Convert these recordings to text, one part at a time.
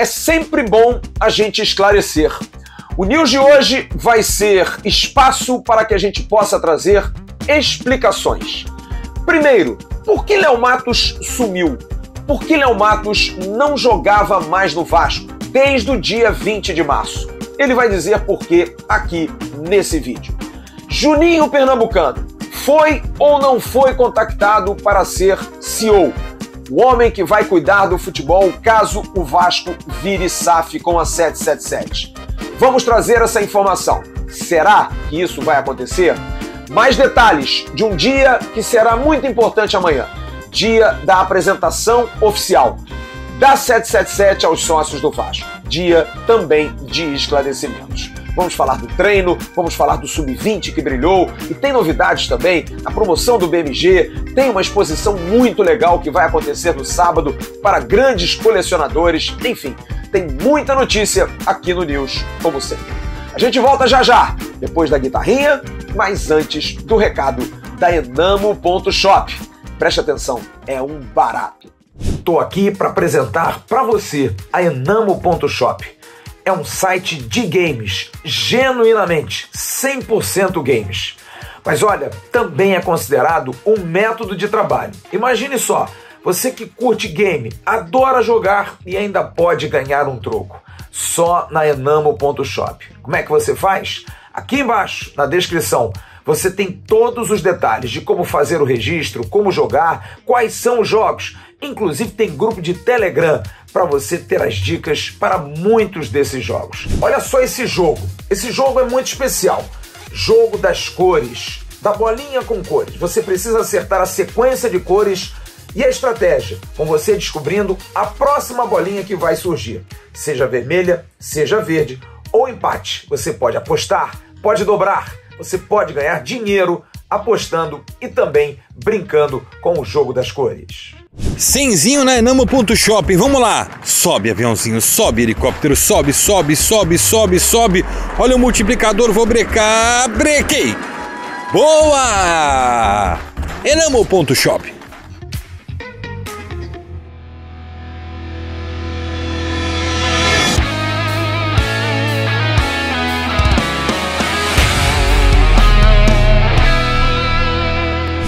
é sempre bom a gente esclarecer. O news de hoje vai ser espaço para que a gente possa trazer explicações. Primeiro, por que Léo Matos sumiu? Por que Léo Matos não jogava mais no Vasco desde o dia 20 de março? Ele vai dizer por quê aqui nesse vídeo. Juninho Pernambucano foi ou não foi contactado para ser CEO? O homem que vai cuidar do futebol caso o Vasco vire SAF com a 777. Vamos trazer essa informação. Será que isso vai acontecer? Mais detalhes de um dia que será muito importante amanhã dia da apresentação oficial da 777 aos sócios do Vasco. Dia também de esclarecimentos. Vamos falar do treino, vamos falar do Sub-20 que brilhou e tem novidades também. A promoção do BMG tem uma exposição muito legal que vai acontecer no sábado para grandes colecionadores. Enfim, tem muita notícia aqui no News, como sempre. A gente volta já já, depois da guitarrinha, mas antes do recado da Enamo.shop. Preste atenção, é um barato. Estou aqui para apresentar para você a Enamo.shop. É um site de games, genuinamente 100% games. Mas olha, também é considerado um método de trabalho. Imagine só, você que curte game, adora jogar e ainda pode ganhar um troco. Só na enamo.shop. Como é que você faz? Aqui embaixo, na descrição, você tem todos os detalhes de como fazer o registro, como jogar, quais são os jogos. Inclusive tem grupo de Telegram para você ter as dicas para muitos desses jogos. Olha só esse jogo. Esse jogo é muito especial. Jogo das cores, da bolinha com cores. Você precisa acertar a sequência de cores e a estratégia, com você descobrindo a próxima bolinha que vai surgir, seja vermelha, seja verde ou empate. Você pode apostar, pode dobrar, você pode ganhar dinheiro apostando e também brincando com o jogo das cores. Cenzinho na Enamo.shopping, vamos lá! Sobe aviãozinho, sobe helicóptero, sobe, sobe, sobe, sobe, sobe. Olha o multiplicador, vou brecar, brequei! Boa! Enamo.shop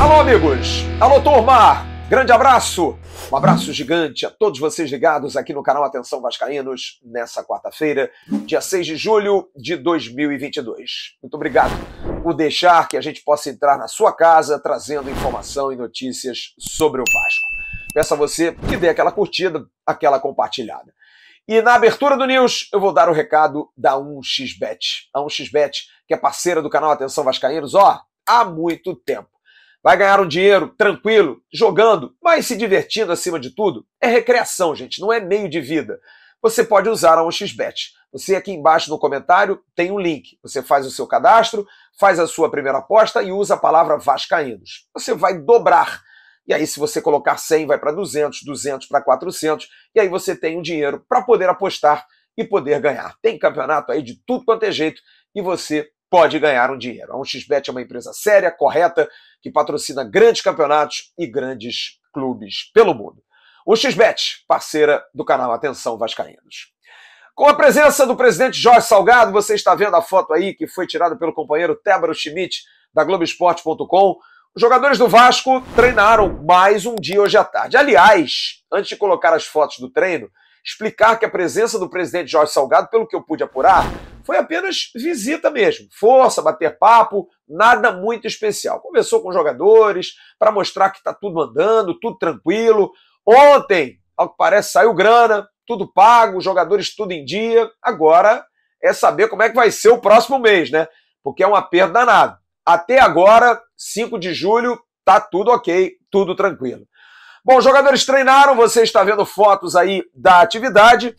Alô, amigos! Alô, turma! Grande abraço! Um abraço gigante a todos vocês ligados aqui no canal Atenção Vascaínos nessa quarta-feira, dia 6 de julho de 2022. Muito obrigado por deixar que a gente possa entrar na sua casa trazendo informação e notícias sobre o Vasco. Peço a você que dê aquela curtida, aquela compartilhada. E na abertura do News, eu vou dar o recado da 1xBet. A 1xBet, que é parceira do canal Atenção Vascaínos, ó, há muito tempo vai ganhar um dinheiro tranquilo, jogando, mas se divertindo acima de tudo. É recreação, gente, não é meio de vida. Você pode usar a 1xBet. Você aqui embaixo no comentário tem um link. Você faz o seu cadastro, faz a sua primeira aposta e usa a palavra Vascaínos. Você vai dobrar. E aí, se você colocar 100, vai para 200, 200 para 400, e aí você tem o dinheiro para poder apostar e poder ganhar. Tem campeonato aí de tudo quanto é jeito e você pode ganhar um dinheiro. A 1xBet é uma empresa séria, correta, que patrocina grandes campeonatos e grandes clubes pelo mundo. O xBet, parceira do canal Atenção Vascaínos. Com a presença do presidente Jorge Salgado, você está vendo a foto aí que foi tirada pelo companheiro Tébaro Schmidt, da Globoesporte.com. Os jogadores do Vasco treinaram mais um dia hoje à tarde. Aliás, antes de colocar as fotos do treino, explicar que a presença do presidente Jorge Salgado, pelo que eu pude apurar, foi apenas visita mesmo, força, bater papo, nada muito especial. Conversou com jogadores para mostrar que está tudo andando, tudo tranquilo. Ontem, ao que parece, saiu grana, tudo pago, jogadores tudo em dia. Agora é saber como é que vai ser o próximo mês, né? Porque é um aperto danado. Até agora, 5 de julho, tá tudo ok, tudo tranquilo. Bom, os jogadores treinaram, você está vendo fotos aí da atividade.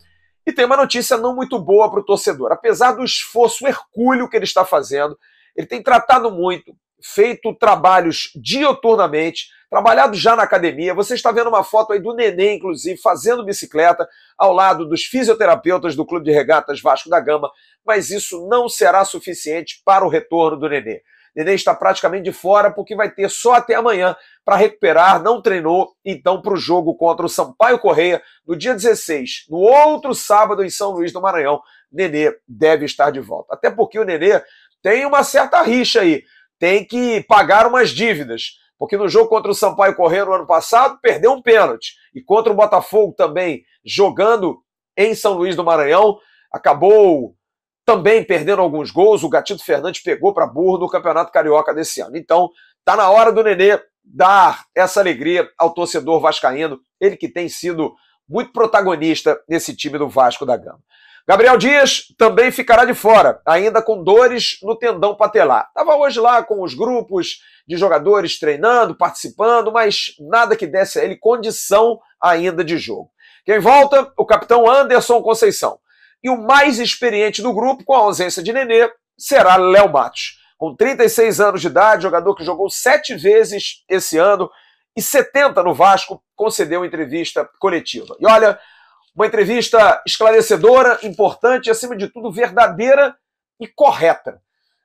E tem uma notícia não muito boa para o torcedor. Apesar do esforço hercúleo que ele está fazendo, ele tem tratado muito, feito trabalhos dioturnamente, trabalhado já na academia. Você está vendo uma foto aí do Nenê, inclusive, fazendo bicicleta ao lado dos fisioterapeutas do Clube de Regatas Vasco da Gama, mas isso não será suficiente para o retorno do Nenê. Nenê está praticamente de fora porque vai ter só até amanhã para recuperar, não treinou, então para o jogo contra o Sampaio Correia no dia 16, no outro sábado em São Luís do Maranhão, Nenê deve estar de volta. Até porque o Nenê tem uma certa rixa aí, tem que pagar umas dívidas. Porque no jogo contra o Sampaio Correia no ano passado, perdeu um pênalti. E contra o Botafogo também, jogando em São Luís do Maranhão, acabou também perdendo alguns gols. O Gatito Fernandes pegou para burro no Campeonato Carioca desse ano. Então, tá na hora do Nenê dar essa alegria ao torcedor vascaíno, ele que tem sido muito protagonista nesse time do Vasco da Gama. Gabriel Dias também ficará de fora, ainda com dores no tendão patelar. Estava hoje lá com os grupos de jogadores treinando, participando, mas nada que desse a ele condição ainda de jogo. Quem volta? O capitão Anderson Conceição. E o mais experiente do grupo, com a ausência de Nenê, será Léo Matos. Com 36 anos de idade, jogador que jogou sete vezes esse ano e 70 no Vasco, concedeu entrevista coletiva. E olha, uma entrevista esclarecedora, importante e, acima de tudo, verdadeira e correta.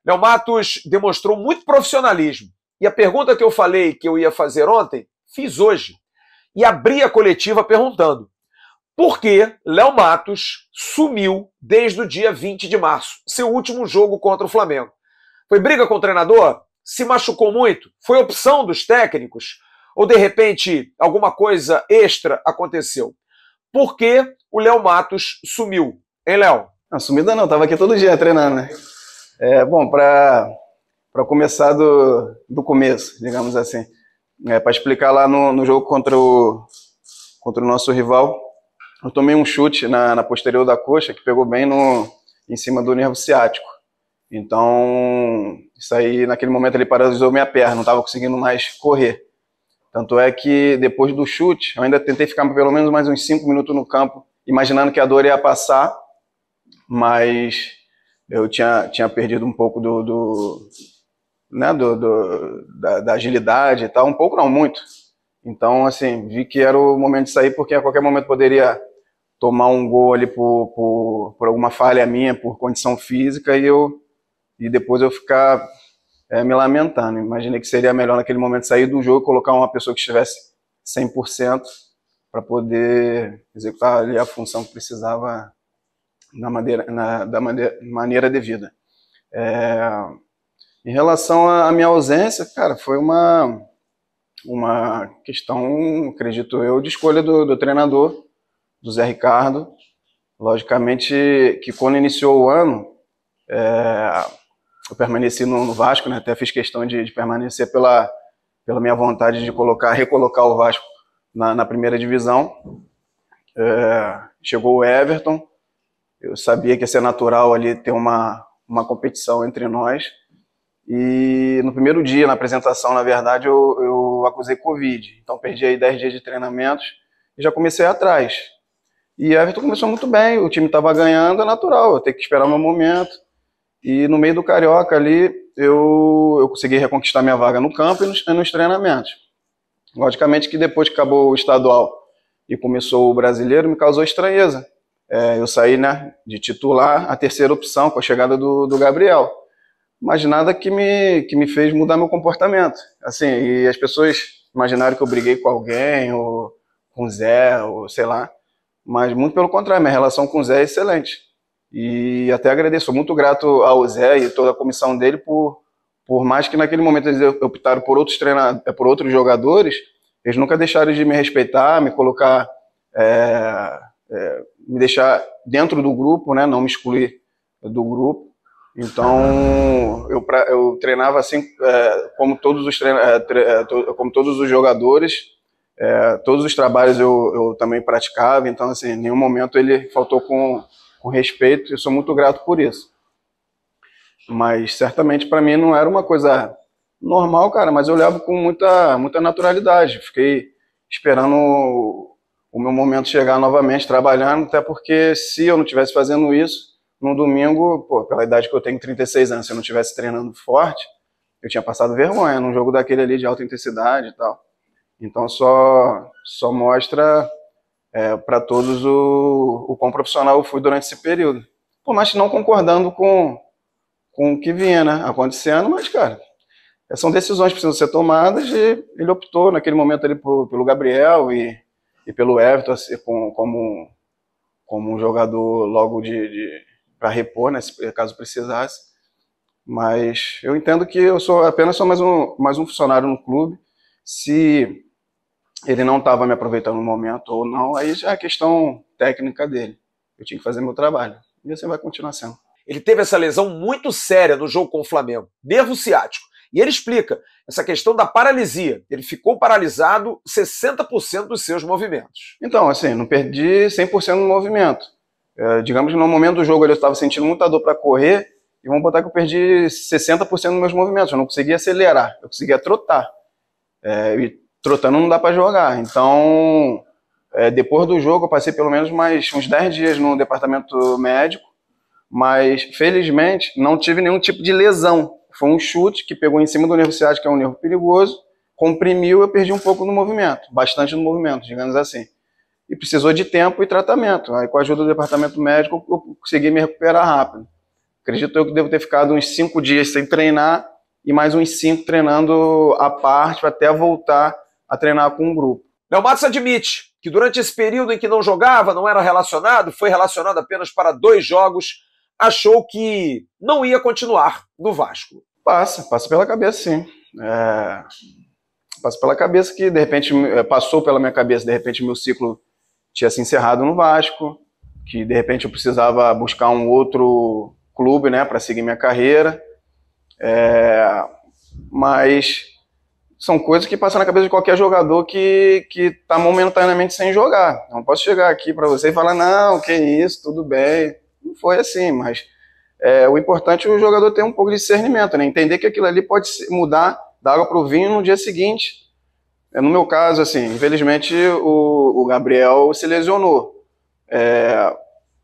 Léo Matos demonstrou muito profissionalismo. E a pergunta que eu falei que eu ia fazer ontem, fiz hoje. E abri a coletiva perguntando: porque Léo Matos sumiu desde o dia 20 de março, seu último jogo contra o Flamengo. Foi briga com o treinador? Se machucou muito? Foi opção dos técnicos? Ou de repente alguma coisa extra aconteceu? Por que o Léo Matos sumiu? Hein, Léo? Não, sumida não, tava aqui todo dia treinando, né? É, bom, para começar do, do começo, digamos assim, é, para explicar lá no, no jogo contra o, contra o nosso rival, eu tomei um chute na, na posterior da coxa que pegou bem no, em cima do nervo ciático. Então, isso aí, naquele momento, ele paralisou minha perna, não estava conseguindo mais correr. Tanto é que depois do chute, eu ainda tentei ficar pelo menos mais uns 5 minutos no campo, imaginando que a dor ia passar, mas eu tinha, tinha perdido um pouco do, do, né, do, do da, da, agilidade e tal, um pouco não, muito. Então, assim, vi que era o momento de sair, porque a qualquer momento poderia tomar um gol ali por, por, por alguma falha minha, por condição física, e eu e depois eu ficar é, me lamentando. Imaginei que seria melhor naquele momento sair do jogo colocar uma pessoa que estivesse 100% para poder executar ali a função que precisava na maneira, na, da maneira, maneira devida. É, em relação à minha ausência, cara, foi uma, uma questão, acredito eu, de escolha do, do treinador do Zé Ricardo. Logicamente que quando iniciou o ano, é, eu permaneci no, no, Vasco, né? até fiz questão de, de, permanecer pela, pela minha vontade de colocar, recolocar o Vasco na, na primeira divisão. É, chegou o Everton, eu sabia que ia ser natural ali ter uma, uma competição entre nós. E no primeiro dia, na apresentação, na verdade, eu, eu acusei Covid. Então perdi aí 10 dias de treinamentos e já comecei atrás. E Everton começou muito bem, o time estava ganhando, é natural, eu tenho que esperar meu momento. E no meio do Carioca ali, eu, eu consegui reconquistar minha vaga no campo e nos, nos treinamentos. Logicamente que depois que acabou o estadual e começou o brasileiro, me causou estranheza. É, eu saí né, de titular, a terceira opção, com a chegada do, do Gabriel. Mas nada que me, que me fez mudar meu comportamento. Assim, e as pessoas imaginaram que eu briguei com alguém, ou com o Zé, ou sei lá. Mas muito pelo contrário, minha relação com o Zé é excelente. E até agradeço, sou muito grato ao Zé e toda a comissão dele por, por mais que naquele momento eles optaram por outros treinadores, por outros jogadores, eles nunca deixaram de me respeitar, me colocar, é, é, me deixar dentro do grupo, né, não me excluir do grupo. Então eu, eu treinava assim é, como todos os treina, como todos os jogadores é, todos os trabalhos eu, eu também praticava, então, assim, em nenhum momento ele faltou com, com respeito, eu sou muito grato por isso. Mas certamente para mim não era uma coisa normal, cara, mas eu levo com muita, muita naturalidade. Fiquei esperando o, o meu momento chegar novamente trabalhando, até porque se eu não estivesse fazendo isso, no domingo, pô, pela idade que eu tenho, 36 anos, se eu não estivesse treinando forte, eu tinha passado vergonha num jogo daquele ali de alta intensidade e tal. Então só, só mostra é, para todos o, o quão profissional eu fui durante esse período. Por mais que não concordando com, com o que vinha né, acontecendo, mas, cara, são decisões que precisam ser tomadas e ele optou naquele momento ali por, pelo Gabriel e, e pelo Everton assim, como, como, como um jogador logo de, de para repor, né, caso precisasse. Mas eu entendo que eu sou apenas só mais um, mais um funcionário no clube. Se ele não estava me aproveitando no momento ou não, aí já é questão técnica dele. Eu tinha que fazer meu trabalho. E assim vai continuar sendo. Ele teve essa lesão muito séria no jogo com o Flamengo, nervo ciático. E ele explica essa questão da paralisia. Ele ficou paralisado 60% dos seus movimentos. Então, assim, não perdi 100% do movimento. É, digamos que no momento do jogo eu estava sentindo muita dor para correr, e vamos botar que eu perdi 60% dos meus movimentos. Eu não conseguia acelerar, eu conseguia trotar. É, e trotando não dá para jogar. Então, é, depois do jogo, eu passei pelo menos mais uns 10 dias no departamento médico, mas felizmente não tive nenhum tipo de lesão. Foi um chute que pegou em cima do nervo ciático, que é um nervo perigoso, comprimiu, eu perdi um pouco no movimento, bastante no movimento, digamos assim. E precisou de tempo e tratamento. Aí, com a ajuda do departamento médico, eu consegui me recuperar rápido. Acredito eu que devo ter ficado uns cinco dias sem treinar e mais uns cinco treinando à parte até voltar a treinar com um grupo. Léo Matos admite que durante esse período em que não jogava, não era relacionado, foi relacionado apenas para dois jogos, achou que não ia continuar no Vasco. Passa, passa pela cabeça sim. É... Passa pela cabeça que de repente é, passou pela minha cabeça, de repente meu ciclo tinha se encerrado no Vasco, que de repente eu precisava buscar um outro clube, né, para seguir minha carreira. É... Mas são coisas que passam na cabeça de qualquer jogador que que está momentaneamente sem jogar. Não posso chegar aqui para você e falar não, que isso, tudo bem. Não foi assim, mas é, o importante é o jogador ter um pouco de discernimento, né? Entender que aquilo ali pode mudar da água para o vinho no dia seguinte. É, no meu caso, assim, infelizmente o, o Gabriel se lesionou. É,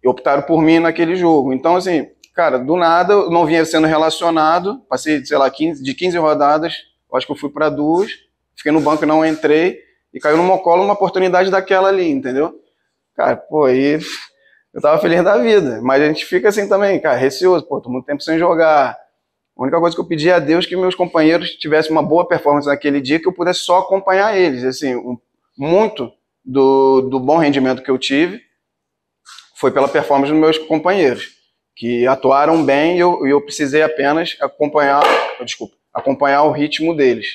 optaram por mim naquele jogo. Então, assim, cara, do nada eu não vinha sendo relacionado. Passei, sei lá, 15, de 15 rodadas acho que eu fui para duas, fiquei no banco não entrei, e caiu no meu colo uma oportunidade daquela ali, entendeu? Cara, pô, aí eu tava feliz da vida, mas a gente fica assim também, cara, receoso, pô, tô muito tempo sem jogar. A única coisa que eu pedi a Deus é que meus companheiros tivessem uma boa performance naquele dia, que eu pudesse só acompanhar eles. Assim, um, muito do, do bom rendimento que eu tive foi pela performance dos meus companheiros, que atuaram bem e eu, eu precisei apenas acompanhar, desculpa, acompanhar o ritmo deles.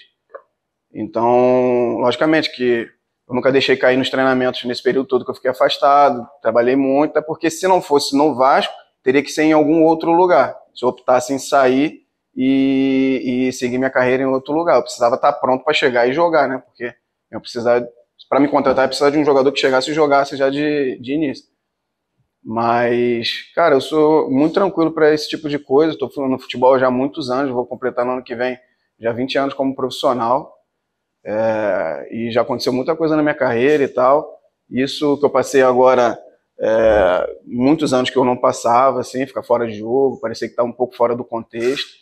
Então, logicamente que eu nunca deixei cair nos treinamentos nesse período todo que eu fiquei afastado, trabalhei muito, até porque se não fosse no Vasco, teria que ser em algum outro lugar. Se eu optasse em sair e, e seguir minha carreira em outro lugar, eu precisava estar pronto para chegar e jogar, né? Porque eu precisava, para me contratar, eu precisava de um jogador que chegasse e jogasse já de, de início. Mas, cara, eu sou muito tranquilo para esse tipo de coisa. Estou no futebol já há muitos anos, vou completar no ano que vem já 20 anos como profissional. É, e já aconteceu muita coisa na minha carreira e tal. Isso que eu passei agora, é, muitos anos que eu não passava, assim, ficar fora de jogo, parecia que estava um pouco fora do contexto.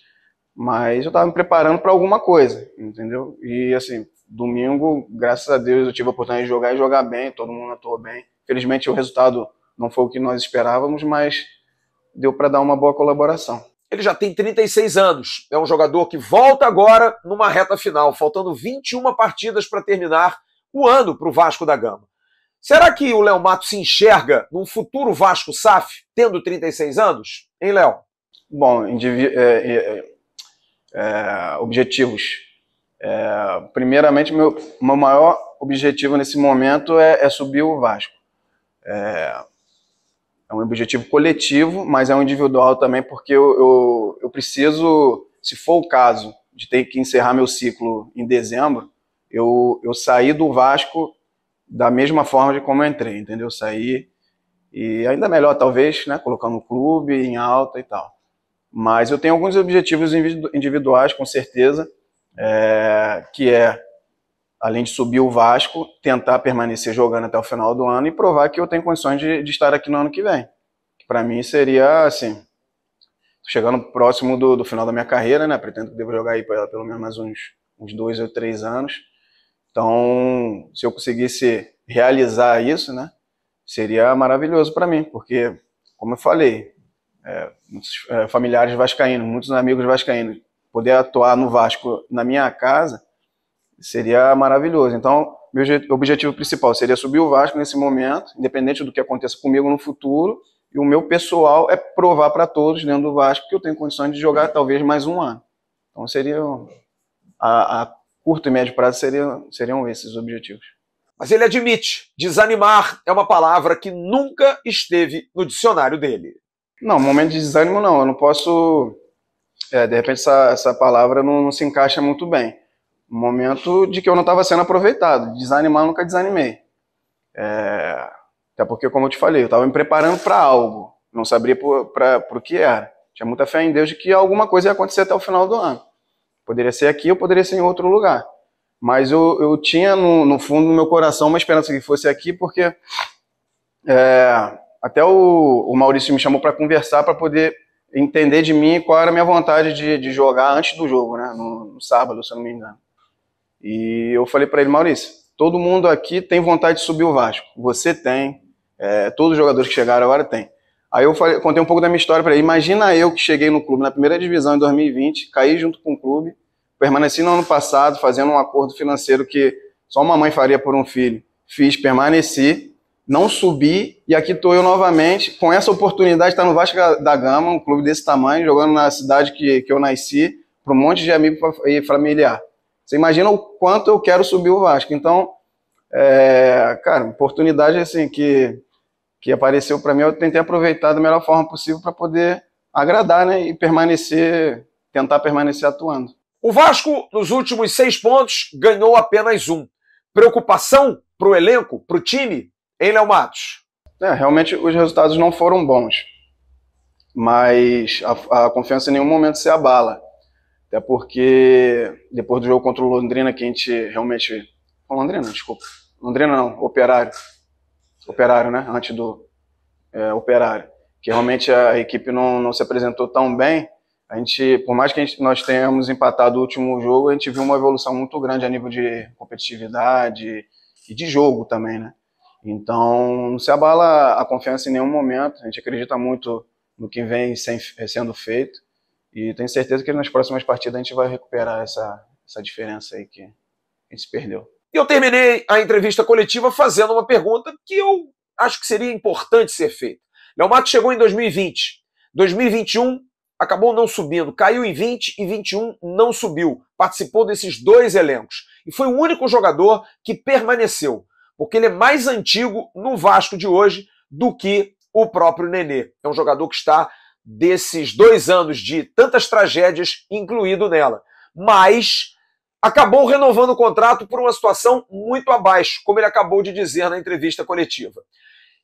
Mas eu estava me preparando para alguma coisa, entendeu? E, assim, domingo, graças a Deus, eu tive a oportunidade de jogar e jogar bem, todo mundo atuou bem. Felizmente, o resultado não foi o que nós esperávamos, mas deu para dar uma boa colaboração. Ele já tem 36 anos, é um jogador que volta agora numa reta final, faltando 21 partidas para terminar o ano para o Vasco da Gama. Será que o Léo Mato se enxerga num futuro Vasco SAF, tendo 36 anos? Hein, Léo? Bom, é, é, é, objetivos. É, primeiramente, meu, meu maior objetivo nesse momento é, é subir o Vasco. É, um objetivo coletivo, mas é um individual também, porque eu, eu, eu preciso, se for o caso de ter que encerrar meu ciclo em dezembro, eu, eu saí do Vasco da mesma forma de como eu entrei, entendeu? Saí e ainda melhor, talvez, né, colocando o clube em alta e tal. Mas eu tenho alguns objetivos individuais, com certeza, é, que é além de subir o Vasco, tentar permanecer jogando até o final do ano e provar que eu tenho condições de, de estar aqui no ano que vem. Que para mim seria assim, chegando próximo do, do, final da minha carreira, né? Pretendo que devo jogar aí pelo menos mais uns, uns dois ou três anos. Então, se eu conseguisse realizar isso, né? Seria maravilhoso para mim, porque, como eu falei, é, muitos é, familiares vascaínos, muitos amigos vascaínos poder atuar no Vasco na minha casa, seria maravilhoso. Então, meu objetivo principal seria subir o Vasco nesse momento, independente do que aconteça comigo no futuro, e o meu pessoal é provar para todos dentro do Vasco que eu tenho condições de jogar talvez mais um ano. Então, seria a, a curto e médio prazo seriam, seriam esses os objetivos. Mas ele admite, desanimar é uma palavra que nunca esteve no dicionário dele. Não, momento de desânimo não. Eu não posso. É, de repente essa, essa palavra não, não, se encaixa muito bem. Momento de que eu não estava sendo aproveitado. Desanimar nunca desanimei. É, até porque, como eu te falei, eu estava me preparando para algo. Não sabia para o que era. Tinha muita fé em Deus de que alguma coisa ia acontecer até o final do ano. Poderia ser aqui ou poderia ser em outro lugar. Mas eu, eu tinha no, no fundo do meu coração uma esperança que fosse aqui, porque é, até o, o Maurício me chamou para conversar para poder entender de mim qual era a minha vontade de, de jogar antes do jogo, né? No, no, sábado, se eu não me engano. E eu falei para ele, Maurício, todo mundo aqui tem vontade de subir o Vasco. Você tem, é, todos os jogadores que chegaram agora têm. Aí eu falei, contei um pouco da minha história para ele. Imagina eu que cheguei no clube na primeira divisão em 2020, caí junto com o clube, permaneci no ano passado fazendo um acordo financeiro que só uma mãe faria por um filho. Fiz, permaneci, não subi e aqui estou eu novamente com essa oportunidade de estar no Vasco da Gama, um clube desse tamanho, jogando na cidade que, que eu nasci, para um monte de amigos e familiar. Você imagina o quanto eu quero subir o Vasco. Então, é, cara, oportunidade assim que, que apareceu para mim, eu tentei aproveitar da melhor forma possível para poder agradar né, e permanecer, tentar permanecer atuando. O Vasco, nos últimos seis pontos, ganhou apenas um. Preocupação para o elenco, para o time? Hein, Léo Matos? É, realmente os resultados não foram bons, mas a, a, confiança em nenhum momento se abala. Até porque depois do jogo contra o Londrina, que a gente realmente. Londrina, desculpa. Londrina não, Operário. Operário, né? Antes do é, Operário. Que realmente a equipe não, não se apresentou tão bem. A gente, por mais que gente, nós tenhamos empatado o último jogo, a gente viu uma evolução muito grande a nível de competitividade e de jogo também, né? Então, não se abala a confiança em nenhum momento. A gente acredita muito no que vem sendo feito e tenho certeza que nas próximas partidas a gente vai recuperar essa, essa diferença aí que a gente perdeu. E eu terminei a entrevista coletiva fazendo uma pergunta que eu acho que seria importante ser feita. Leomato chegou em 2020. 2021 acabou não subindo, caiu em 20 e 21 não subiu. Participou desses dois elencos e foi o único jogador que permaneceu porque ele é mais antigo no Vasco de hoje do que o próprio Nenê. É um jogador que está desses dois anos de tantas tragédias incluído nela. Mas acabou renovando o contrato por uma situação muito abaixo, como ele acabou de dizer na entrevista coletiva.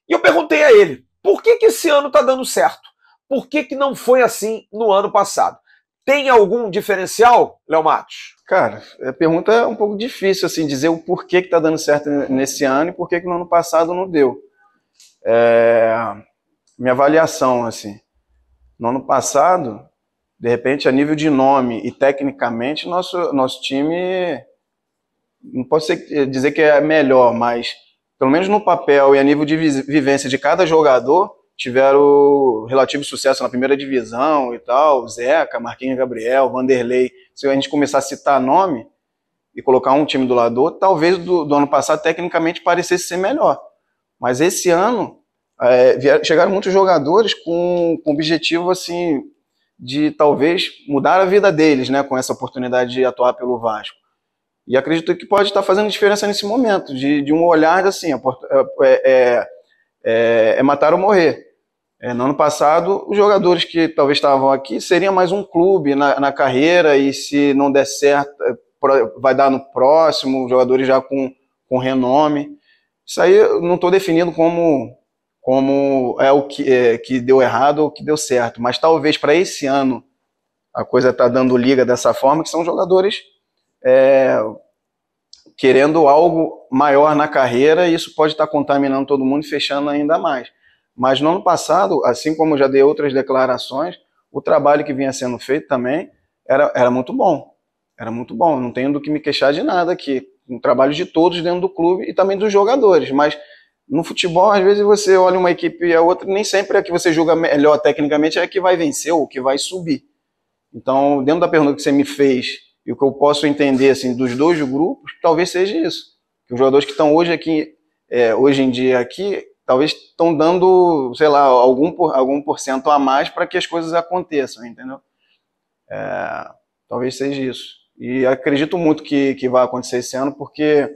E eu perguntei a ele, por que, que esse ano está dando certo? Por que, que não foi assim no ano passado? Tem algum diferencial, Léo Matos? Cara, a pergunta é um pouco difícil, assim, dizer o porquê que tá dando certo nesse ano e por que no ano passado não deu. É... Minha avaliação, assim, no ano passado, de repente, a nível de nome e tecnicamente, nosso, nosso time, não posso dizer que é melhor, mas pelo menos no papel e a nível de vivência de cada jogador, tiveram relativo sucesso na primeira divisão e tal, Zeca, Marquinhos Gabriel, Vanderlei. Se a gente começar a citar nome e colocar um time do lado do outro, talvez do, do ano passado tecnicamente parecesse ser melhor. Mas esse ano é, chegaram muitos jogadores com, com objetivo assim de talvez mudar a vida deles, né, com essa oportunidade de atuar pelo Vasco. E acredito que pode estar fazendo diferença nesse momento, de, de um olhar assim, é, é, é, é matar ou morrer. É, no ano passado, os jogadores que talvez estavam aqui seria mais um clube na, na carreira e se não der certo, é, vai dar no próximo, jogadores já com, com renome. Isso aí eu não estou definindo como, como é o que, é, que deu errado ou que deu certo, mas talvez para esse ano a coisa está dando liga dessa forma, que são jogadores é, querendo algo maior na carreira e isso pode estar tá contaminando todo mundo e fechando ainda mais. Mas no ano passado, assim como já dei outras declarações, o trabalho que vinha sendo feito também era, era muito bom. Era muito bom. Não tenho do que me queixar de nada aqui. Um trabalho de todos dentro do clube e também dos jogadores. Mas no futebol, às vezes você olha uma equipe e a outra, nem sempre é que você julga melhor tecnicamente é que vai vencer ou que vai subir. Então, dentro da pergunta que você me fez e o que eu posso entender assim dos dois grupos, talvez seja isso. Que os jogadores que estão hoje aqui, é, hoje em dia aqui, talvez estão dando, sei lá, algum por, algum porcento a mais para que as coisas aconteçam, entendeu? É, talvez seja isso. E acredito muito que, que vai acontecer esse ano, porque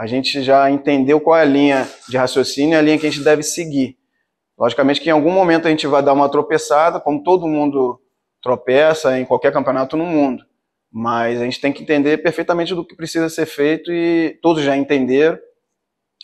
a gente já entendeu qual é a linha de raciocínio e a linha que a gente deve seguir. Logicamente que em algum momento a gente vai dar uma tropeçada, como todo mundo tropeça em qualquer campeonato no mundo. Mas a gente tem que entender perfeitamente do que precisa ser feito e todos já entenderam.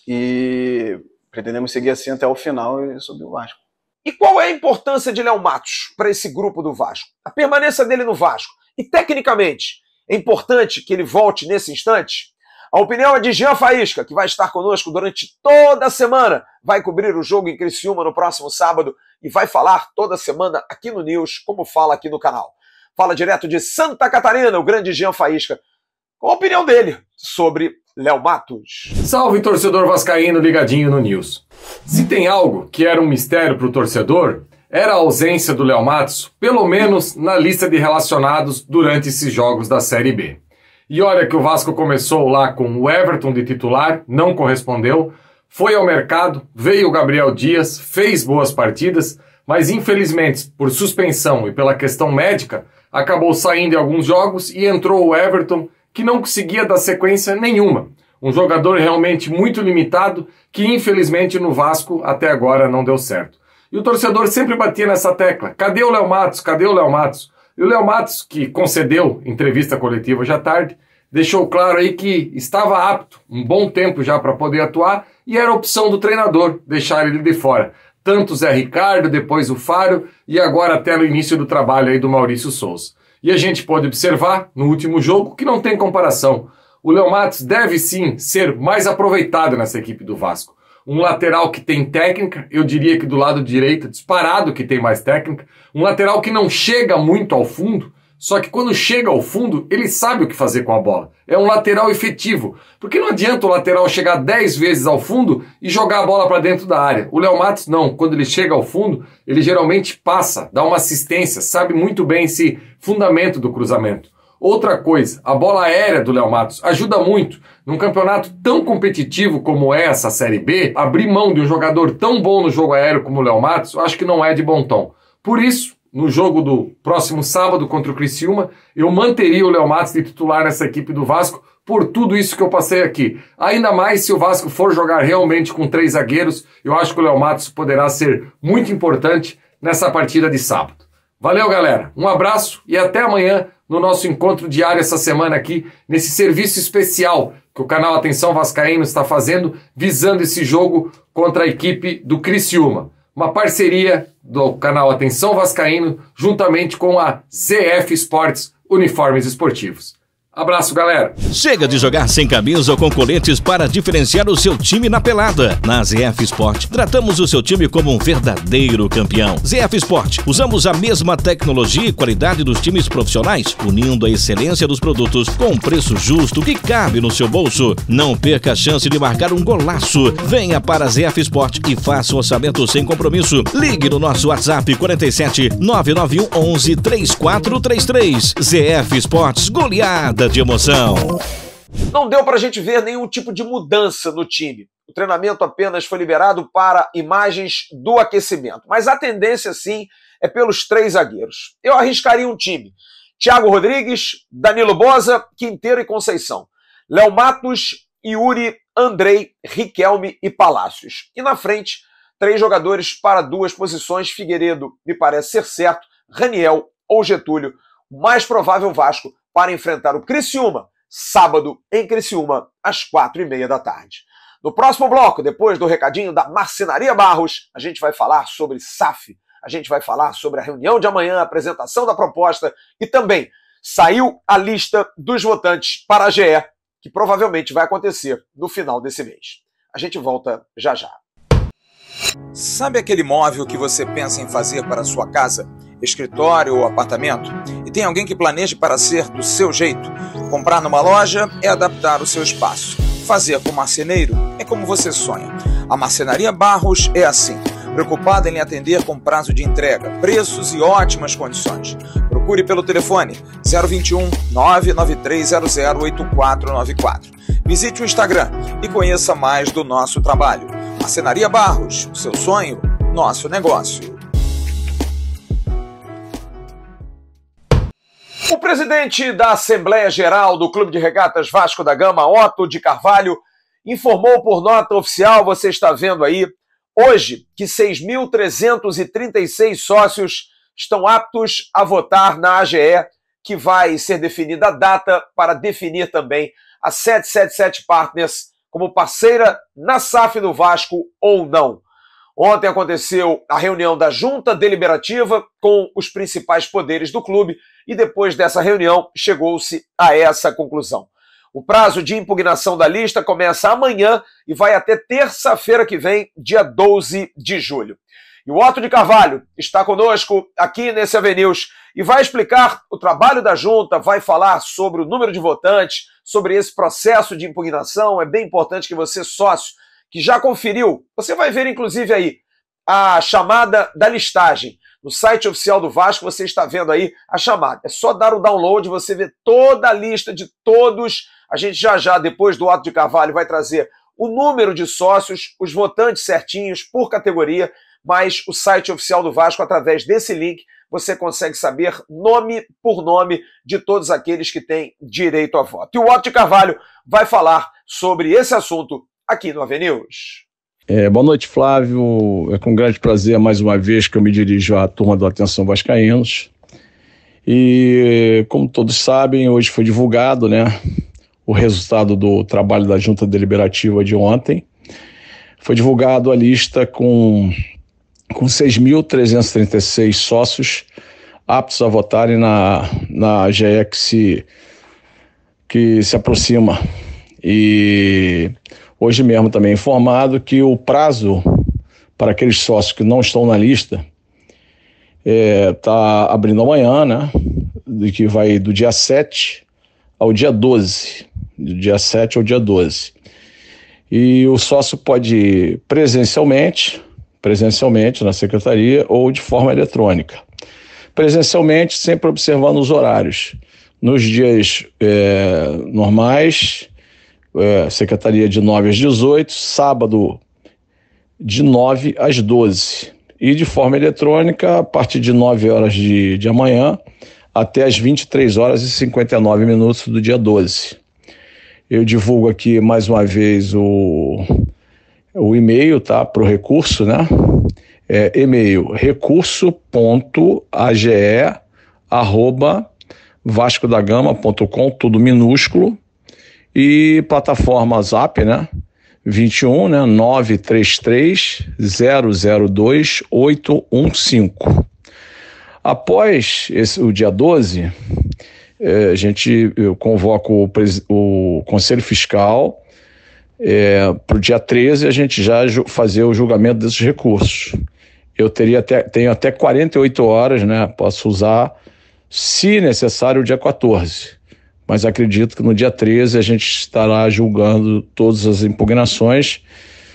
E pretendemos seguir assim até o final e subir o Vasco. E qual é a importância de Léo Matos para esse grupo do Vasco? A permanência dele no Vasco. E tecnicamente, é importante que ele volte nesse instante? A opinião é de Jean Faísca, que vai estar conosco durante toda a semana. Vai cobrir o jogo em Criciúma no próximo sábado e vai falar toda semana aqui no News, como fala aqui no canal. Fala direto de Santa Catarina, o grande Jean Faísca, com a opinião dele sobre Léo Matos. Salve torcedor vascaíno ligadinho no News. Se tem algo que era um mistério para o torcedor, era a ausência do Léo Matos, pelo menos na lista de relacionados durante esses jogos da Série B. E olha que o Vasco começou lá com o Everton de titular, não correspondeu, foi ao mercado, veio o Gabriel Dias, fez boas partidas, mas infelizmente, por suspensão e pela questão médica, acabou saindo em alguns jogos e entrou o Everton, que não conseguia dar sequência nenhuma. Um jogador realmente muito limitado, que infelizmente no Vasco até agora não deu certo. E o torcedor sempre batia nessa tecla: cadê o Léo Matos? Cadê o Léo Matos? E o Léo Matos, que concedeu entrevista coletiva à tarde, deixou claro aí que estava apto um bom tempo já para poder atuar e era opção do treinador deixar ele de fora. Tanto o Zé Ricardo, depois o Faro e agora até no início do trabalho aí do Maurício Souza. E a gente pode observar no último jogo que não tem comparação. O Léo Matos deve sim ser mais aproveitado nessa equipe do Vasco. Um lateral que tem técnica, eu diria que do lado direito, disparado que tem mais técnica. Um lateral que não chega muito ao fundo, só que quando chega ao fundo, ele sabe o que fazer com a bola. É um lateral efetivo. Porque não adianta o lateral chegar 10 vezes ao fundo e jogar a bola para dentro da área. O Léo Matos não. Quando ele chega ao fundo, ele geralmente passa, dá uma assistência, sabe muito bem esse fundamento do cruzamento. Outra coisa, a bola aérea do Léo Matos ajuda muito. Num campeonato tão competitivo como é essa Série B, abrir mão de um jogador tão bom no jogo aéreo como o Léo Matos, eu acho que não é de bom tom. Por isso, no jogo do próximo sábado contra o Criciúma, eu manteria o Léo Matos de titular nessa equipe do Vasco por tudo isso que eu passei aqui. Ainda mais se o Vasco for jogar realmente com três zagueiros, eu acho que o Léo Matos poderá ser muito importante nessa partida de sábado. Valeu, galera. Um abraço e até amanhã no nosso encontro diário essa semana aqui, nesse serviço especial que o canal Atenção Vascaíno está fazendo, visando esse jogo contra a equipe do Criciúma uma parceria do canal Atenção Vascaíno juntamente com a ZF Sports Uniformes Esportivos. Abraço, galera. Chega de jogar sem camisa ou com coletes para diferenciar o seu time na pelada. Na ZF Sport, tratamos o seu time como um verdadeiro campeão. ZF Sport, usamos a mesma tecnologia e qualidade dos times profissionais, unindo a excelência dos produtos com um preço justo que cabe no seu bolso. Não perca a chance de marcar um golaço. Venha para a ZF Sport e faça um orçamento sem compromisso. Ligue no nosso WhatsApp 47 991 11 3433. ZF Sports, goleada de emoção. Não deu para a gente ver nenhum tipo de mudança no time. O treinamento apenas foi liberado para imagens do aquecimento. Mas a tendência, sim, é pelos três zagueiros. Eu arriscaria um time. Thiago Rodrigues, Danilo Boza, Quinteiro e Conceição. Léo Matos, Yuri, Andrei, Riquelme e Palácios. E na frente, três jogadores para duas posições. Figueiredo me parece ser certo, Raniel ou Getúlio. Mais provável Vasco para enfrentar o Criciúma, sábado em Criciúma, às quatro e meia da tarde. No próximo bloco, depois do recadinho da Marcenaria Barros, a gente vai falar sobre SAF, a gente vai falar sobre a reunião de amanhã, a apresentação da proposta e também saiu a lista dos votantes para a GE, que provavelmente vai acontecer no final desse mês. A gente volta já já. Sabe aquele móvel que você pensa em fazer para a sua casa? escritório ou apartamento tem alguém que planeje para ser do seu jeito. Comprar numa loja é adaptar o seu espaço. Fazer com marceneiro é como você sonha. A Marcenaria Barros é assim preocupada em atender com prazo de entrega, preços e ótimas condições. Procure pelo telefone 021 99300 8494. Visite o Instagram e conheça mais do nosso trabalho. Marcenaria Barros, seu sonho, nosso negócio. O presidente da Assembleia Geral do Clube de Regatas Vasco da Gama, Otto de Carvalho, informou por nota oficial, você está vendo aí, hoje, que 6.336 sócios estão aptos a votar na AGE, que vai ser definida a data para definir também a 777 Partners como parceira na SAF do Vasco ou não. Ontem aconteceu a reunião da junta deliberativa com os principais poderes do clube e depois dessa reunião chegou-se a essa conclusão. O prazo de impugnação da lista começa amanhã e vai até terça-feira que vem, dia 12 de julho. E o Otto de Carvalho está conosco aqui nesse Avenews e vai explicar o trabalho da junta, vai falar sobre o número de votantes, sobre esse processo de impugnação. É bem importante que você, sócio, que já conferiu, você vai ver inclusive aí a chamada da listagem. No site oficial do Vasco você está vendo aí a chamada. É só dar o download, você vê toda a lista de todos a gente já já, depois do ato de Carvalho, vai trazer o número de sócios, os votantes certinhos por categoria, mas o site oficial do Vasco, através desse link, você consegue saber nome por nome de todos aqueles que têm direito a voto. E o Otto de Carvalho vai falar sobre esse assunto aqui no Avenews. É, boa noite, Flávio. É com grande prazer, mais uma vez, que eu me dirijo à turma do Atenção Vascaínos. E, como todos sabem, hoje foi divulgado, né, o resultado do trabalho da Junta Deliberativa de ontem. Foi divulgado a lista com, com 6.336 sócios aptos a votarem na, na GE que se, que se aproxima. E hoje mesmo também informado que o prazo para aqueles sócios que não estão na lista está é, abrindo amanhã, né? De que vai do dia 7 ao dia 12 do dia 7 ao dia 12. E o sócio pode ir presencialmente, presencialmente na secretaria ou de forma eletrônica. Presencialmente, sempre observando os horários. Nos dias é, normais, é, secretaria de 9 às 18, sábado de 9 às 12. E de forma eletrônica, a partir de 9 horas de, de amanhã até as 23 horas e 59 minutos do dia 12. Eu divulgo aqui mais uma vez o, o e-mail, tá? Para o recurso, né? É e-mail recurso.age arroba vascodagama.com, tudo minúsculo. E plataforma Zap, né? 21, né? 933 002 815. Após esse, o dia 12, é, a gente eu convoco o, o Conselho Fiscal é, para o dia 13 a gente já fazer o julgamento desses recursos. Eu teria até, tenho até 48 horas, né? Posso usar, se necessário, o dia 14. Mas acredito que no dia 13 a gente estará julgando todas as impugnações.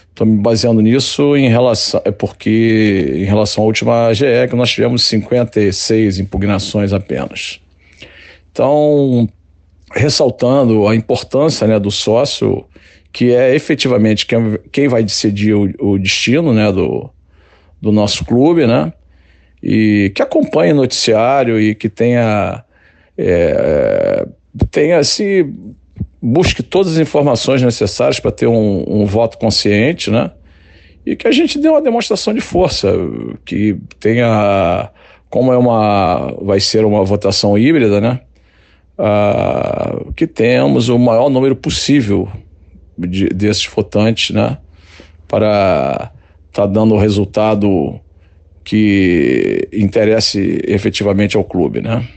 Estou me baseando nisso em relação, é porque em relação à última AGE, que nós tivemos 56 impugnações apenas. Então, ressaltando a importância né, do sócio, que é efetivamente quem, quem vai decidir o, o destino né, do, do nosso clube, né? E que acompanhe o noticiário e que tenha, é, tenha se busque todas as informações necessárias para ter um, um, voto consciente, né? E que a gente dê uma demonstração de força, que tenha, como é uma, vai ser uma votação híbrida, né? uh, que tenhamos o maior número possível de, desses votantes, né? Para estar tá dando o resultado que interesse efetivamente ao clube, né?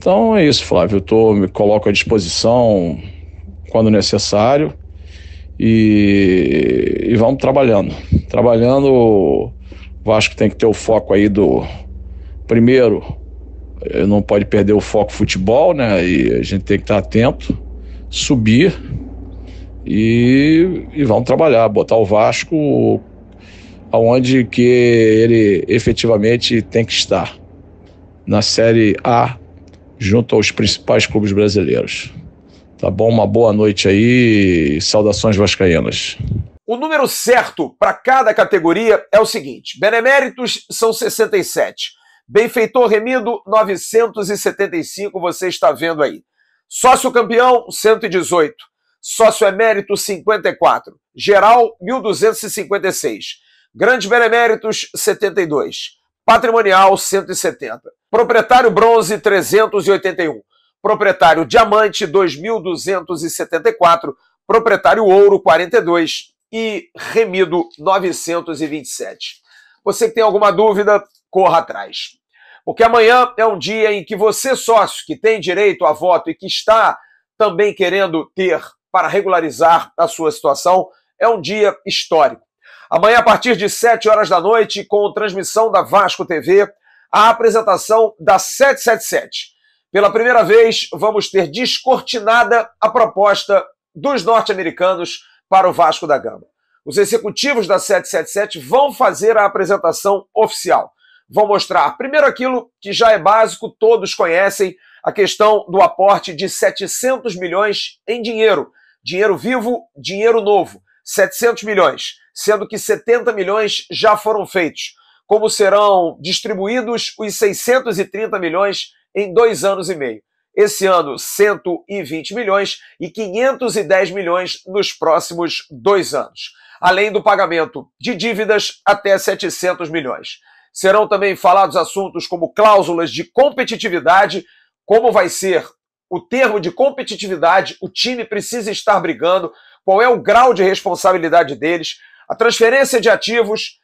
Então é isso, Flávio. Eu tô, me coloco à disposição quando necessário e, e vamos trabalhando. Trabalhando, o Vasco tem que ter o foco aí do primeiro não pode perder o foco futebol, né? E a gente tem que estar atento, subir e, e vamos trabalhar, botar o Vasco aonde que ele efetivamente tem que estar na Série A junto aos principais clubes brasileiros. Tá bom? Uma boa noite aí. Saudações vascaínas. O número certo para cada categoria é o seguinte: Beneméritos são 67. Benfeitor Remido, 975, você está vendo aí. Sócio campeão, 118. Sócio emérito, 54. Geral, 1256. Grandes beneméritos, 72. Patrimonial, 170. Proprietário bronze, 381. Proprietário diamante, 2.274. Proprietário ouro, 42. E remido, 927. Você que tem alguma dúvida, corra atrás. Porque amanhã é um dia em que você, sócio, que tem direito a voto e que está também querendo ter para regularizar a sua situação, é um dia histórico. Amanhã, a partir de 7 horas da noite, com transmissão da Vasco TV, a apresentação da 777. Pela primeira vez, vamos ter descortinada a proposta dos norte-americanos para o Vasco da Gama. Os executivos da 777 vão fazer a apresentação oficial. Vão mostrar primeiro aquilo que já é básico, todos conhecem, a questão do aporte de 700 milhões em dinheiro, dinheiro vivo, dinheiro novo, 700 milhões sendo que 70 milhões já foram feitos. Como serão distribuídos os 630 milhões em dois anos e meio? Esse ano, 120 milhões e 510 milhões nos próximos dois anos, além do pagamento de dívidas até 700 milhões. Serão também falados assuntos como cláusulas de competitividade, como vai ser o termo de competitividade, o time precisa estar brigando, qual é o grau de responsabilidade deles, a transferência de ativos,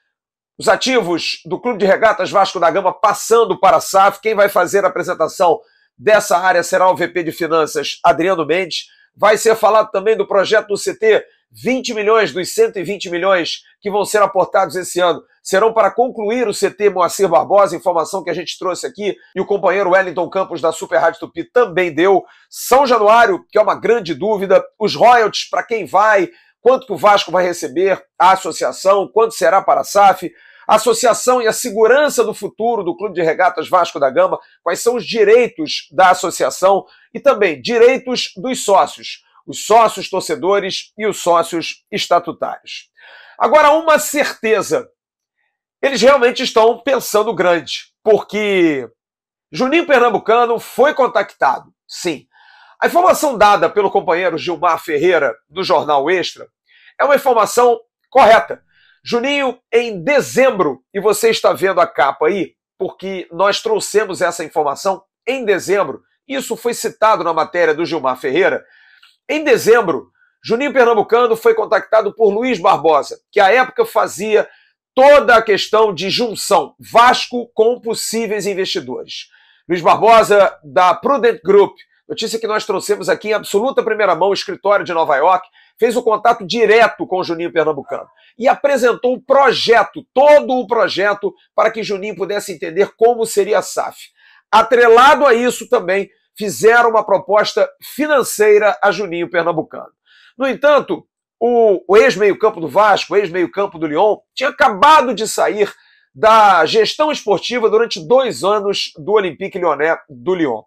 os ativos do Clube de Regatas Vasco da Gama passando para a SAF. Quem vai fazer a apresentação dessa área será o VP de Finanças, Adriano Mendes. Vai ser falado também do projeto do CT. 20 milhões dos 120 milhões que vão ser aportados esse ano serão para concluir o CT Moacir Barbosa, informação que a gente trouxe aqui, e o companheiro Wellington Campos da Super Rádio Tupi também deu. São Januário, que é uma grande dúvida, os royalties para quem vai, quanto que o Vasco vai receber a associação, quanto será para a SAF, a associação e a segurança do futuro do Clube de Regatas Vasco da Gama, quais são os direitos da associação e também direitos dos sócios, os sócios torcedores e os sócios estatutários. Agora, uma certeza, eles realmente estão pensando grande, porque Juninho Pernambucano foi contactado, sim. A informação dada pelo companheiro Gilmar Ferreira do Jornal Extra é uma informação correta. Juninho, em dezembro, e você está vendo a capa aí, porque nós trouxemos essa informação em dezembro, isso foi citado na matéria do Gilmar Ferreira. Em dezembro, Juninho Pernambucano foi contactado por Luiz Barbosa, que à época fazia toda a questão de junção Vasco com possíveis investidores. Luiz Barbosa, da Prudent Group, notícia que nós trouxemos aqui em absoluta primeira mão, escritório de Nova York, fez o contato direto com o Juninho Pernambucano e apresentou o projeto, todo o projeto, para que Juninho pudesse entender como seria a SAF. Atrelado a isso também, fizeram uma proposta financeira a Juninho Pernambucano. No entanto, o, o ex-meio-campo do Vasco, o ex-meio-campo do Lyon, tinha acabado de sair da gestão esportiva durante dois anos do Olympique Lyonnais do Lyon.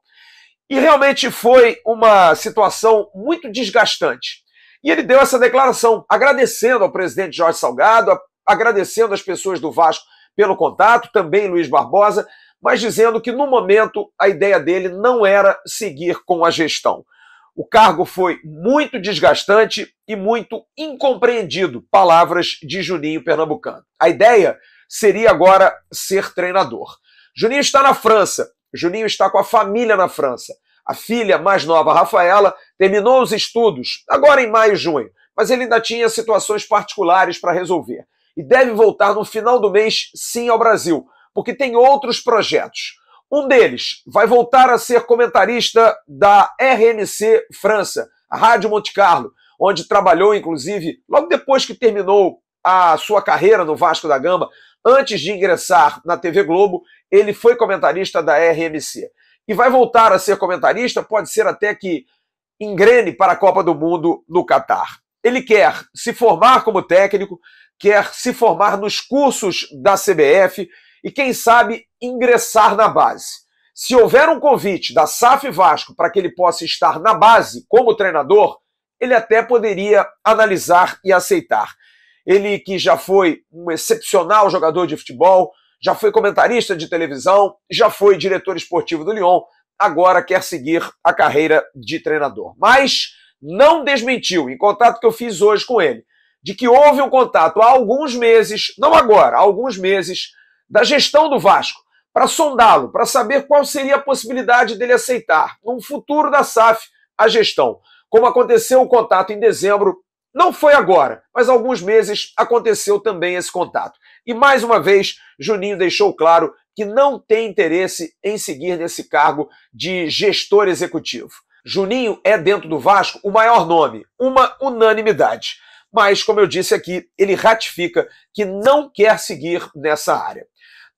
E realmente foi uma situação muito desgastante. E ele deu essa declaração, agradecendo ao presidente Jorge Salgado, agradecendo as pessoas do Vasco pelo contato, também Luiz Barbosa, mas dizendo que no momento a ideia dele não era seguir com a gestão. O cargo foi muito desgastante e muito incompreendido, palavras de Juninho Pernambucano. A ideia seria agora ser treinador. Juninho está na França, Juninho está com a família na França. A filha mais nova, Rafaela, terminou os estudos agora em maio e junho, mas ele ainda tinha situações particulares para resolver. E deve voltar no final do mês, sim, ao Brasil, porque tem outros projetos. Um deles vai voltar a ser comentarista da RMC França, a Rádio Monte Carlo, onde trabalhou, inclusive, logo depois que terminou a sua carreira no Vasco da Gama, antes de ingressar na TV Globo, ele foi comentarista da RMC e vai voltar a ser comentarista, pode ser até que engrene para a Copa do Mundo no Catar. Ele quer se formar como técnico, quer se formar nos cursos da CBF e, quem sabe, ingressar na base. Se houver um convite da SAF Vasco para que ele possa estar na base como treinador, ele até poderia analisar e aceitar. Ele que já foi um excepcional jogador de futebol, já foi comentarista de televisão, já foi diretor esportivo do Lyon, agora quer seguir a carreira de treinador. Mas não desmentiu, em contato que eu fiz hoje com ele, de que houve um contato há alguns meses, não agora, há alguns meses, da gestão do Vasco, para sondá-lo, para saber qual seria a possibilidade dele aceitar, num futuro da SAF, a gestão. Como aconteceu o contato em dezembro, não foi agora, mas alguns meses aconteceu também esse contato. E mais uma vez, Juninho deixou claro que não tem interesse em seguir nesse cargo de gestor executivo. Juninho é, dentro do Vasco, o maior nome, uma unanimidade. Mas, como eu disse aqui, ele ratifica que não quer seguir nessa área.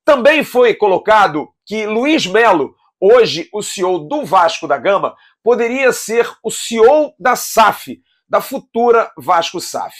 Também foi colocado que Luiz Melo, hoje o CEO do Vasco da Gama, poderia ser o CEO da SAF, da futura Vasco SAF.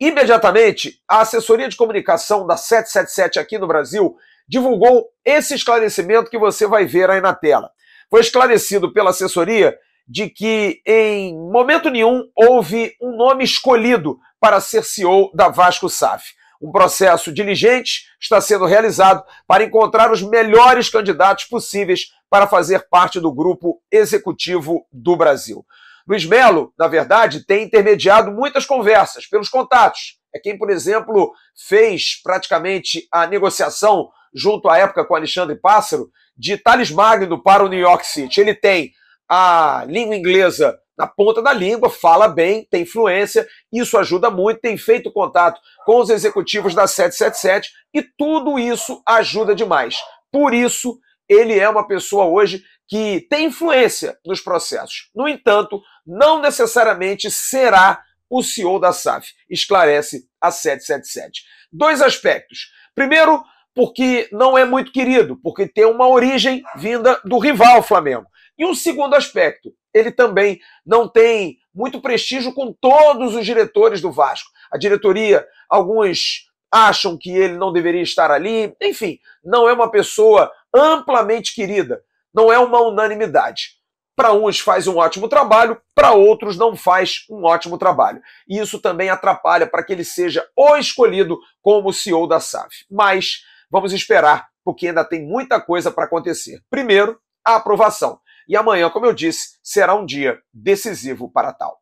Imediatamente, a assessoria de comunicação da 777 aqui no Brasil divulgou esse esclarecimento que você vai ver aí na tela. Foi esclarecido pela assessoria de que em momento nenhum houve um nome escolhido para ser CEO da Vasco SAF. Um processo diligente está sendo realizado para encontrar os melhores candidatos possíveis para fazer parte do grupo executivo do Brasil. Luiz Melo, na verdade, tem intermediado muitas conversas pelos contatos. É quem, por exemplo, fez praticamente a negociação junto à época com Alexandre Pássaro de Thales Magno para o New York City. Ele tem a língua inglesa na ponta da língua, fala bem, tem influência, isso ajuda muito, tem feito contato com os executivos da 777 e tudo isso ajuda demais. Por isso, ele é uma pessoa hoje que tem influência nos processos. No entanto, não necessariamente será o CEO da SAF, esclarece a 777. Dois aspectos. Primeiro, porque não é muito querido, porque tem uma origem vinda do rival Flamengo. E um segundo aspecto, ele também não tem muito prestígio com todos os diretores do Vasco. A diretoria, alguns acham que ele não deveria estar ali, enfim, não é uma pessoa amplamente querida, não é uma unanimidade. Para uns faz um ótimo trabalho, para outros não faz um ótimo trabalho. E isso também atrapalha para que ele seja o escolhido como CEO da SAF. Mas vamos esperar, porque ainda tem muita coisa para acontecer. Primeiro, a aprovação. E amanhã, como eu disse, será um dia decisivo para tal.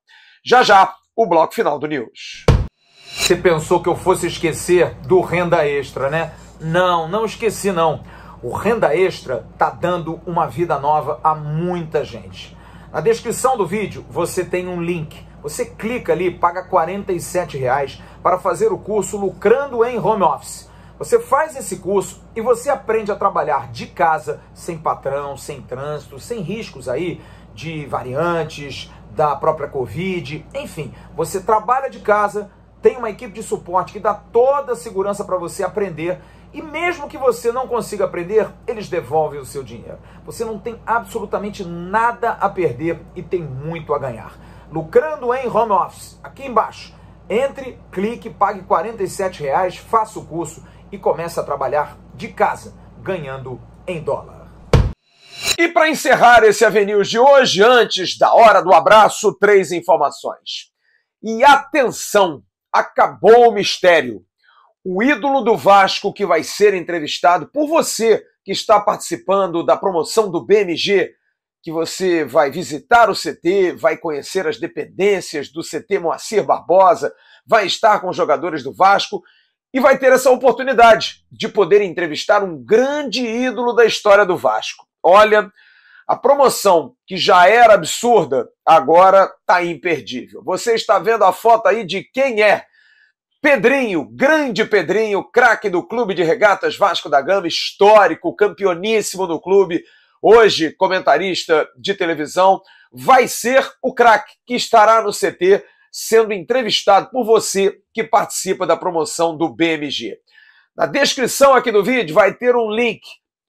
Já já, o bloco final do News. Você pensou que eu fosse esquecer do renda extra, né? Não, não esqueci não. O renda extra tá dando uma vida nova a muita gente. Na descrição do vídeo você tem um link. Você clica ali, paga R$ reais para fazer o curso Lucrando em Home Office. Você faz esse curso e você aprende a trabalhar de casa, sem patrão, sem trânsito, sem riscos aí de variantes, da própria Covid, enfim, você trabalha de casa, tem uma equipe de suporte que dá toda a segurança para você aprender e mesmo que você não consiga aprender, eles devolvem o seu dinheiro. Você não tem absolutamente nada a perder e tem muito a ganhar. Lucrando em home office, aqui embaixo. Entre, clique, pague R$ reais, faça o curso e começa a trabalhar de casa, ganhando em dólar. E para encerrar esse Avenil de hoje, antes da hora do abraço, três informações. E atenção, acabou o mistério. O ídolo do Vasco que vai ser entrevistado por você que está participando da promoção do BMG, que você vai visitar o CT, vai conhecer as dependências do CT Moacir Barbosa, vai estar com os jogadores do Vasco e vai ter essa oportunidade de poder entrevistar um grande ídolo da história do Vasco. Olha, a promoção que já era absurda, agora está imperdível. Você está vendo a foto aí de quem é Pedrinho, grande Pedrinho, craque do Clube de Regatas Vasco da Gama, histórico, campeoníssimo do clube, hoje comentarista de televisão, vai ser o craque que estará no CT sendo entrevistado por você que participa da promoção do BMG. Na descrição aqui do vídeo vai ter um link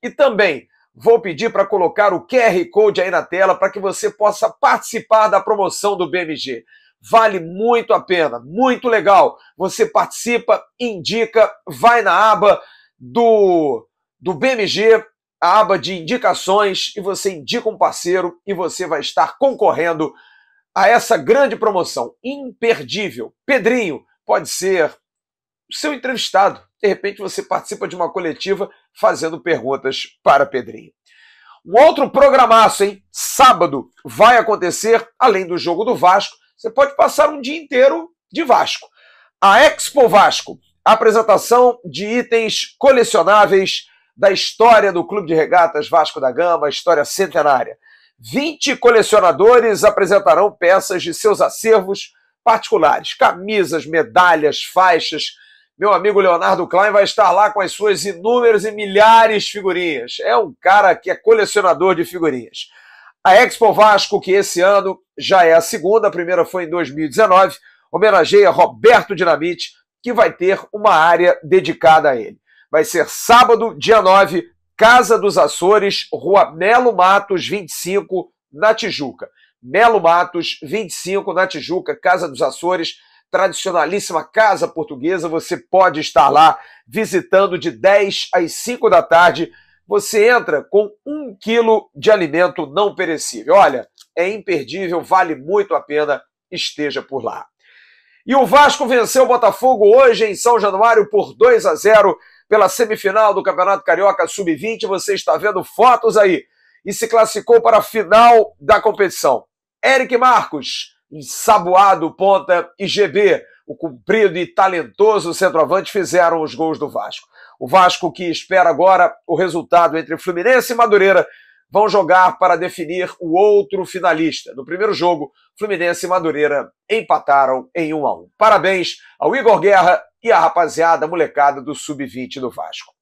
e também vou pedir para colocar o QR Code aí na tela para que você possa participar da promoção do BMG. Vale muito a pena, muito legal. Você participa, indica, vai na aba do, do BMG, a aba de indicações, e você indica um parceiro e você vai estar concorrendo a essa grande promoção imperdível. Pedrinho pode ser seu entrevistado. De repente você participa de uma coletiva fazendo perguntas para Pedrinho. Um outro programaço, hein? Sábado vai acontecer, além do jogo do Vasco, você pode passar um dia inteiro de Vasco. A Expo Vasco, apresentação de itens colecionáveis da história do Clube de Regatas Vasco da Gama, história centenária. 20 colecionadores apresentarão peças de seus acervos particulares, camisas, medalhas, faixas, meu amigo Leonardo Klein vai estar lá com as suas inúmeras e milhares de figurinhas. É um cara que é colecionador de figurinhas. A Expo Vasco, que esse ano já é a segunda, a primeira foi em 2019, homenageia Roberto Dinamite, que vai ter uma área dedicada a ele. Vai ser sábado, dia 9, Casa dos Açores, Rua Melo Matos, 25, na Tijuca. Melo Matos, 25, na Tijuca, Casa dos Açores tradicionalíssima casa portuguesa. Você pode estar lá visitando de 10 às 5 da tarde. Você entra com um quilo de alimento não perecível. Olha, é imperdível, vale muito a pena, esteja por lá. E o Vasco venceu o Botafogo hoje em São Januário por 2 a 0 pela semifinal do Campeonato Carioca Sub-20. Você está vendo fotos aí. E se classificou para a final da competição. Eric Marcos, ensaboado ponta e GB, o comprido e talentoso centroavante, fizeram os gols do Vasco. O Vasco que espera agora o resultado entre Fluminense e Madureira vão jogar para definir o outro finalista. No primeiro jogo, Fluminense e Madureira empataram em 1 a 1. Parabéns ao Igor Guerra e à rapaziada molecada do Sub-20 do Vasco.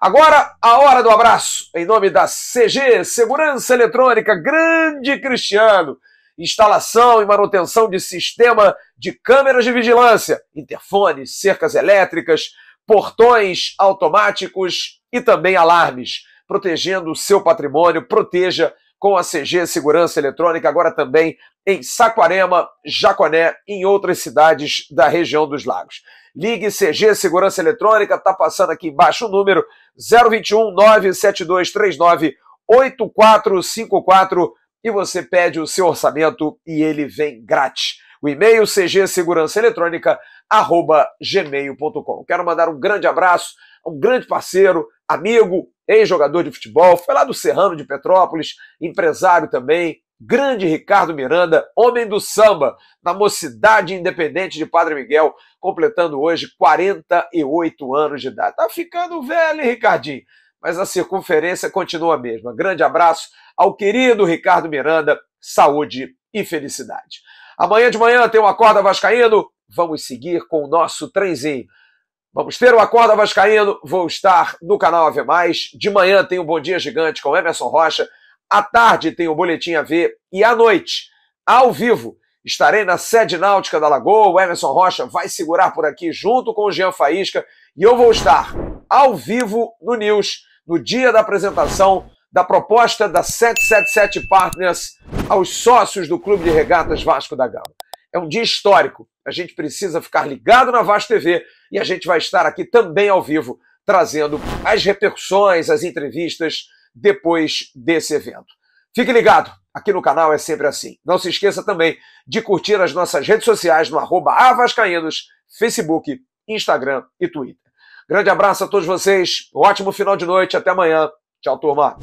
Agora, a hora do abraço. Em nome da CG Segurança Eletrônica, grande Cristiano instalação e manutenção de sistema de câmeras de vigilância, interfones, cercas elétricas, portões automáticos e também alarmes, protegendo o seu patrimônio. Proteja com a CG Segurança Eletrônica, agora também em Saquarema, Jaconé e em outras cidades da região dos lagos. Ligue CG Segurança Eletrônica, está passando aqui embaixo o número 021 97239 8454 e você pede o seu orçamento e ele vem grátis. O e-mail cgsegurançaeletrônica@gmail.com. Quero mandar um grande abraço a um grande parceiro, amigo, ex-jogador de futebol, foi lá do Serrano de Petrópolis, empresário também, grande Ricardo Miranda, homem do samba, na Mocidade Independente de Padre Miguel, completando hoje 48 anos de idade. Tá ficando velho, hein, Ricardinho? Mas a circunferência continua a mesma. Grande abraço ao querido Ricardo Miranda, saúde e felicidade. Amanhã de manhã tem o Acorda Vascaíno, vamos seguir com o nosso trenzinho. Vamos ter o Acorda Vascaíno, vou estar no canal AV+, de manhã tem o Bom Dia Gigante com Emerson Rocha, à tarde tem o Boletim AV e à noite, ao vivo, estarei na sede náutica da Lagoa, o Emerson Rocha vai segurar por aqui junto com o Jean Faísca. E eu vou estar ao vivo no News, no dia da apresentação da proposta da 777 Partners aos sócios do Clube de Regatas Vasco da Gama. É um dia histórico. A gente precisa ficar ligado na Vasco TV e a gente vai estar aqui também ao vivo trazendo as repercussões, as entrevistas depois desse evento. Fique ligado, aqui no canal é sempre assim. Não se esqueça também de curtir as nossas redes sociais no arroba Avascaínos, Facebook, Instagram e Twitter. Grande abraço a todos vocês, um ótimo final de noite, até amanhã. Tchau, turma.